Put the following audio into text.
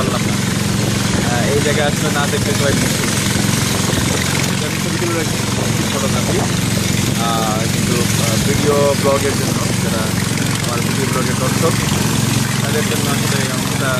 পারলাম না। এই জায়গায় আসলে না দেখতে সবাই মিস আমি ছবিগুলো তুলে রাখি ফটোগ্রাফি কিন্তু ভিডিও ব্লগের জন্য, যারা আমার ভিডিও ব্লগের দর্শক, তাদের জন্য আসলে এই অংশটা